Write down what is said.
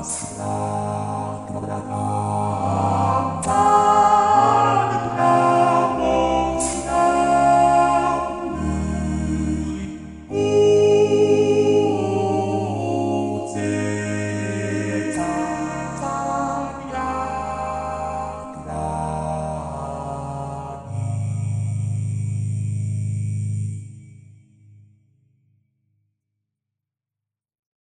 Mars.